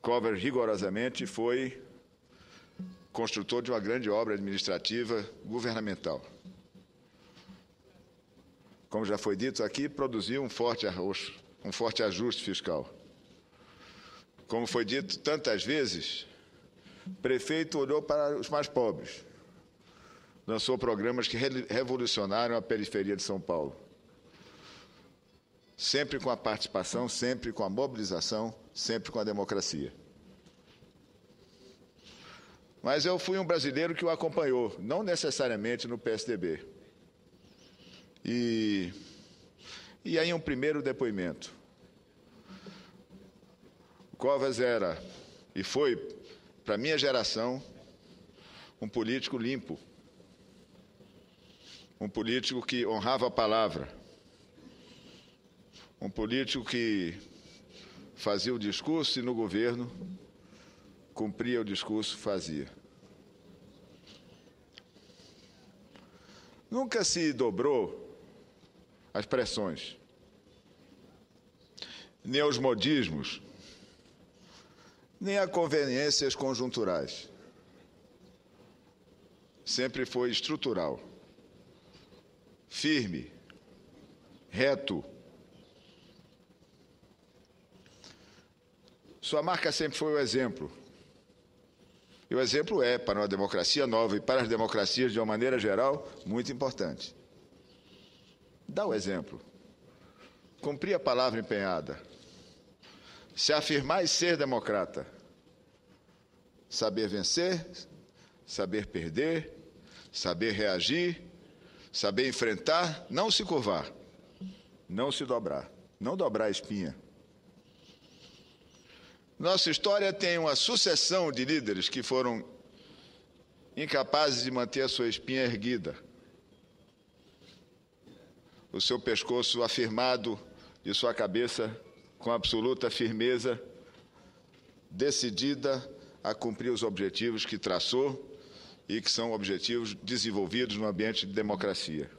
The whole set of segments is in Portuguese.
Covas rigorosamente foi construtor de uma grande obra administrativa governamental. Como já foi dito aqui, produziu um forte, um forte ajuste fiscal. Como foi dito tantas vezes, o prefeito olhou para os mais pobres, lançou programas que revolucionaram a periferia de São Paulo. Sempre com a participação, sempre com a mobilização, sempre com a democracia. Mas eu fui um brasileiro que o acompanhou, não necessariamente no PSDB. E, e aí um primeiro depoimento. Covas era e foi, para minha geração, um político limpo, um político que honrava a palavra, um político que fazia o discurso e no governo cumpria o discurso, fazia. Nunca se dobrou as pressões, nem aos modismos, nem a conveniências conjunturais. Sempre foi estrutural, firme, reto. Sua marca sempre foi o exemplo. E o exemplo é, para uma democracia nova e para as democracias de uma maneira geral, muito importante. Dá o exemplo. Cumprir a palavra empenhada se afirmar e ser democrata. Saber vencer, saber perder, saber reagir, saber enfrentar, não se curvar, não se dobrar, não dobrar a espinha. Nossa história tem uma sucessão de líderes que foram incapazes de manter a sua espinha erguida, o seu pescoço afirmado e sua cabeça com absoluta firmeza, decidida a cumprir os objetivos que traçou e que são objetivos desenvolvidos no ambiente de democracia.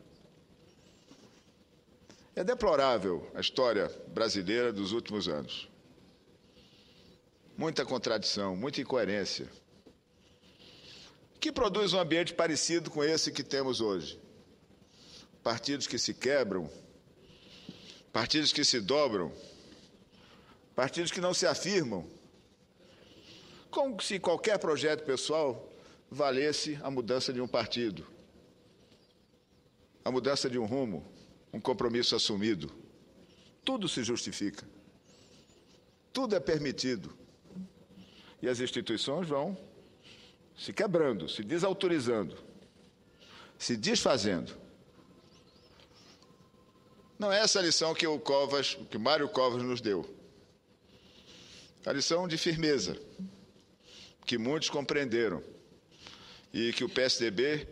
É deplorável a história brasileira dos últimos anos. Muita contradição, muita incoerência. Que produz um ambiente parecido com esse que temos hoje. Partidos que se quebram, partidos que se dobram, partidos que não se afirmam, como se qualquer projeto pessoal valesse a mudança de um partido, a mudança de um rumo, um compromisso assumido. Tudo se justifica, tudo é permitido. E as instituições vão se quebrando, se desautorizando, se desfazendo. Não é essa a lição que o Covas, que Mário Covas nos deu. A lição de firmeza, que muitos compreenderam e que o PSDB